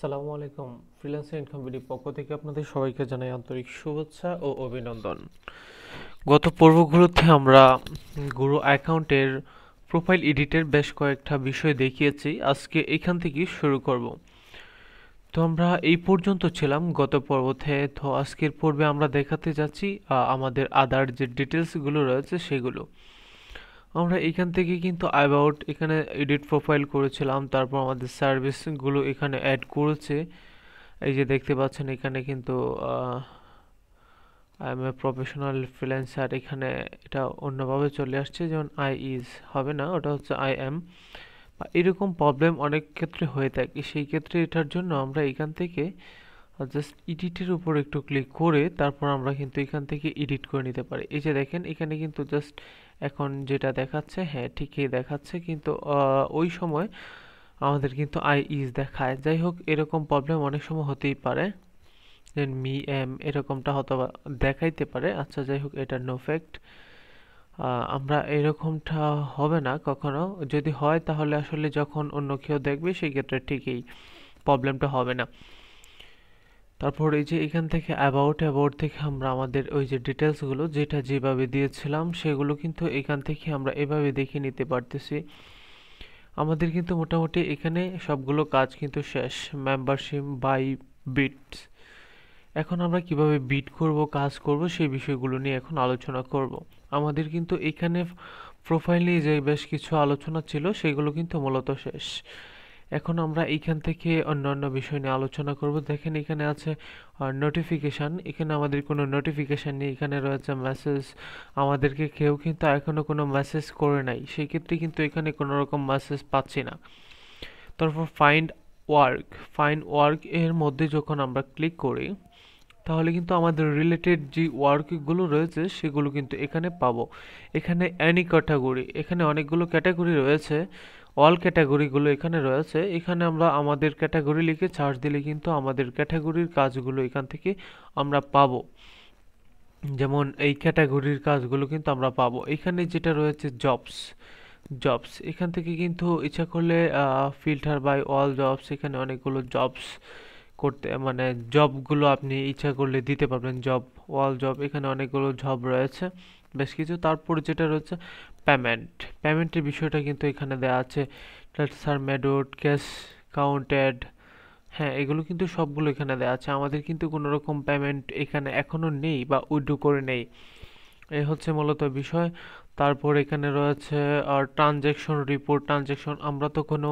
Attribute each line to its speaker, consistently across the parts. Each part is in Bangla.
Speaker 1: সালামু আলাইকুম ফ্রিল্যান্সার ইনকাম বিডি পক্ষ থেকে আপনাদের সবাইকে জানাই আন্তরিক শুভেচ্ছা ও অভিনন্দন। গত পর্বগুলোতে আমরা গুরু অ্যাকাউন্টের প্রোফাইল এডিটের বেশ কয়েকটা বিষয় দেখিয়েছি, আজকে এখান থেকেই শুরু করব। তো আমরা এই পর্যন্ত ছিলাম গত পর্বতে, তো আজকের পর্বে আমরা দেখাতে যাচ্ছি আমাদের আদার যে ডিটেলসগুলো রয়েছে সেগুলো। আমরা এখান থেকে কিন্তু অ্যাবাউট এখানে এডিট প্রোফাইল করেছিলাম, তারপর আমাদের সার্ভিসগুলো এখানে অ্যাড করেছে। এই যে দেখতে পাচ্ছেন এখানে কিন্তু I am a professional freelancer এখানে এটা অন্যভাবে চলে আসছে, যেমন আই ইজ হবে না? ওটা হচ্ছে আই এম বা এরকম প্রবলেম অনেক ক্ষেত্রে হয়ে থাকে। সেই ক্ষেত্রে এটার জন্য আমরা এখান থেকে জাস্ট এডিটের উপর একটু ক্লিক করে তারপর আমরা কিন্তু এখান থেকে এডিট করে নিতে পারি। এই যে দেখেন, এখানে কিন্তু জাস্ট এখন যেটা দেখাচ্ছে হ্যাঁ ঠিকই দেখাচ্ছে, কিন্তু ওই সময় আমাদের কিন্তু আই ইজ দেখায়। যাই হোক, এরকম প্রবলেম অনেক সময় হতেই পারে। দেন মি এম এরকমটা হয়তো দেখাইতে পারে। আচ্ছা যাই হোক, এটা নো ফ্যাক্ট আমরা এরকমটা হবে না কখনো। যদি হয়, তাহলে আসলে যখন অন্য কেউ দেখবে, সেই ক্ষেত্রে ঠিকই প্রবলেমটা হবে না। তারপর এই যে এখান থেকে অ্যাবাউট অ্যাবাউট থেকে আমরা আমাদের ওই যে ডিটেলসগুলো যেটা যেভাবে দিয়েছিলাম, সেগুলো কিন্তু এখান থেকে আমরা এভাবে দেখে নিতে পারতেছি। আমাদের কিন্তু মোটামুটি এখানে সবগুলো কাজ কিন্তু শেষ মেম্বারশিপ বাই বিটস এখন আমরা কীভাবে বিট করব, কাজ করব, সেই বিষয়গুলো নিয়ে এখন আলোচনা করব। আমাদের কিন্তু এখানে প্রোফাইল নিয়ে যে বেশ কিছু আলোচনা ছিল, সেগুলো কিন্তু মূলত শেষ। এখন আমরা এইখান থেকে অন্যান্য বিষয় নিয়ে আলোচনা করব। দেখেন এখানে আছে নোটিফিকেশান এখানে আমাদের কোনো নোটিফিকেশান নেই। এখানে রয়েছে মেসেজ আমাদেরকে কেউ কিন্তু এখনও কোনো মেসেজ করে নাই। সেই ক্ষেত্রে কিন্তু এখানে কোনো রকম মেসেজ পাচ্ছি না। তারপর ফাইন্ড ওয়ার্ক ফাইন্ড ওয়ার্ক এর মধ্যে যখন আমরা ক্লিক করি তাহলে কিন্তু আমাদের রিলেটেড যে ওয়ার্কগুলো রয়েছে, সেগুলো কিন্তু এখানে পাবো। এখানে অ্যানি ক্যাটাগরি এখানে অনেকগুলো ক্যাটাগরি রয়েছে অল ক্যাটাগরিগুলো এখানে রয়েছে। এখানে আমরা আমাদের ক্যাটাগরি লিখে সার্চ দিলে কিন্তু আমাদের ক্যাটাগরির কাজগুলো এখান থেকে আমরা পাবো। যেমন এই ক্যাটাগরির কাজগুলো কিন্তু আমরা পাবো। এখানে যেটা রয়েছে জবস জবস এখান থেকে কিন্তু ইচ্ছা করলে ফিল্টার বাই অল জবস এখানে অনেকগুলো জবস করতে মানে জবগুলো আপনি ইচ্ছা করলে দিতে পারবেন জব ওয়াল জব এখানে অনেকগুলো জব রয়েছে, বেশ কিছু। তারপর যেটা রয়েছে পেমেন্ট পেমেন্টের বিষয়টা কিন্তু এখানে দেওয়া আছে স্যার মেডোড ক্যাশ কাউন্টেড হ্যাঁ এগুলো কিন্তু সবগুলো এখানে দেওয়া আছে। আমাদের কিন্তু কোনো রকম পেমেন্ট এখানে এখনও নেই বা উইড্রো করে নেই। এই হচ্ছে মূলত বিষয়। তারপর এখানে রয়েছে আর ট্রানজ্যাকশন রিপোর্ট ট্রানজ্যাকশন আমরা তো কোনো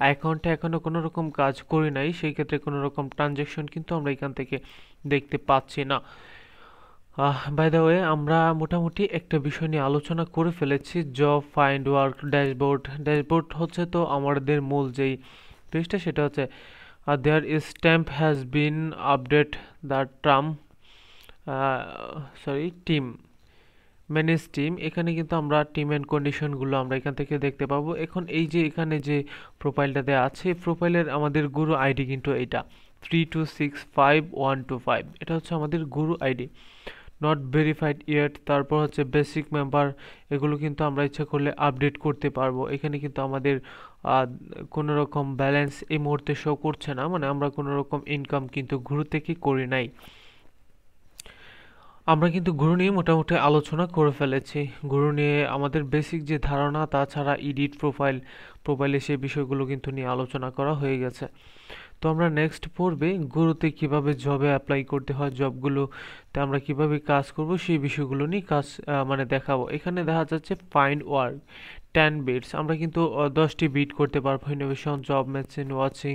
Speaker 1: অ্যাকাউন্টে এখনও কোনো রকম কাজ করি নাই, সেই ক্ষেত্রে কোনো রকম ট্রানজ্যাকশন কিন্তু আমরা এখান থেকে দেখতে পাচ্ছি না। বাই দ্য ওয়ে আমরা মোটামুটি একটা বিষয় নিয়ে আলোচনা করে ফেলেছি job find work dashboard dashboard হচ্ছে তো আমাদের মূল যেই পেজটা সেটা হচ্ছে there is stamp has been update the tram sorry team manage team এখানে কিন্তু আমরা টিম অ্যান্ড কন্ডিশনগুলো আমরা এখান থেকে দেখতে পাবো। এখন এই যে এখানে যে প্রোফাইলটা দেওয়া আছে প্রোফাইলের আমাদের গুরু আইডি কিন্তু এইটা। Three two six five one two five এটা হচ্ছে আমাদের গুরু আইডি নট ভেরিফাইড ইয়েট তারপর হচ্ছে বেসিক মেম্বার এগুলো কিন্তু আমরা ইচ্ছা করলে আপডেট করতে পারব। এখানে কিন্তু আমাদের কোনো রকম ব্যালেন্স এই মুহূর্তে শো করছে না। মানে আমরা কোনো রকম ইনকাম কিন্তু গুরু থেকে করি নাই। আমরা কিন্তু গুরু নিয়ে মোটামুটি আলোচনা করে ফেলেছি। গুরু নিয়ে আমাদের বেসিক যে ধারণা, তাছাড়া ইডিট প্রোফাইল প্রোফাইলে সেই বিষয়গুলো কিন্তু নিয়ে আলোচনা করা হয়ে গেছে। তো আমরা নেক্সট পড়বে, গুরুতে কীভাবে জবে অ্যাপ্লাই করতে হয় জবগুলোতে আমরা কীভাবে কাজ করব, সেই বিষয়গুলো নিয়ে কাজ মানে দেখাবো। এখানে দেখা যাচ্ছে ফাইন্ড ওয়ার্ক টেন বিটস আমরা কিন্তু দশটি বিট করতে পারব। ইনোভেশন জব মেশিন ওয়াচিং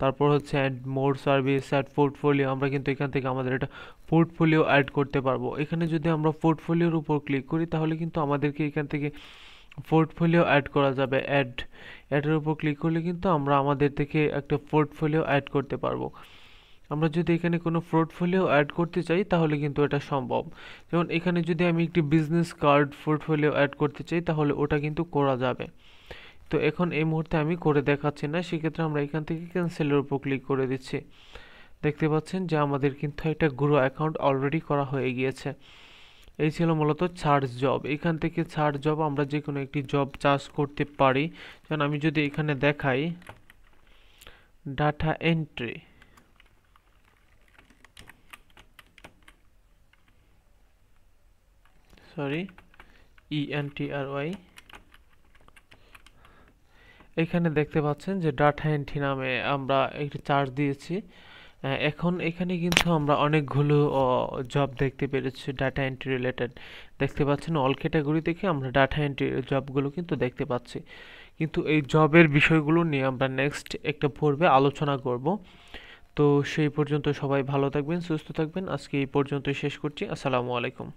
Speaker 1: তারপর হচ্ছে add more service add portfolio আমরা কিন্তু এখান থেকে আমাদের এটা পোর্টফোলিও অ্যাড করতে পারব। এখানে যদি আমরা পোর্টফোলিওর উপর ক্লিক করি, তাহলে কিন্তু আমাদেরকে এখান থেকে পোর্টফোলিও অ্যাড করা যাবে। অ্যাড অ্যাডের উপর ক্লিক করলে কিন্তু আমরা আমাদের থেকে একটা পোর্টফোলিও অ্যাড করতে পারব। আমরা যদি এখানে কোনো পোর্টফোলিও অ্যাড করতে চাই, তাহলে কিন্তু এটা সম্ভব। যেমন এখানে যদি আমি একটি বিজনেস কার্ড পোর্টফোলিও অ্যাড করতে চাই, তাহলে ওটা কিন্তু করা যাবে। তো এখন এই মুহূর্তে আমি করে দেখাচ্ছি না, সেক্ষেত্রে আমরা এখান থেকে ক্যান্সেলের উপর ক্লিক করে দিচ্ছি। দেখতে পাচ্ছেন যে আমাদের কিন্তু একটা গুরু অ্যাকাউন্ট অলরেডি করা হয়ে গিয়েছে। এই ছিল মূলত চার্জ জব এখান থেকে চার্জ জব আমরা যে কোনো একটি জব চার্জ করতে পারি। যেমন আমি যদি এখানে দেখাই data entry sorry E N T R Y এখানে দেখতে পাচ্ছেন যে ডাটা এন্ট্রি নামে আমরা একটি চার্জ দিয়েছি। এখন এখানে কিন্তু আমরা অনেকগুলো জব দেখতে পেরেছি ডাটা এন্ট্রি রিলেটেড। দেখতে পাচ্ছেন অল ক্যাটাগরি থেকে আমরা ডাটা এন্ট্রি জবগুলো কিন্তু দেখতে পাচ্ছি। কিন্তু এই জবের বিষয়গুলো নিয়ে আমরা নেক্সট একটা পর্বে আলোচনা করব। তো সেই পর্যন্ত সবাই ভালো থাকবেন, সুস্থ থাকবেন। আজকে এই পর্যন্ত শেষ করছি। আসসালামু আলাইকুম।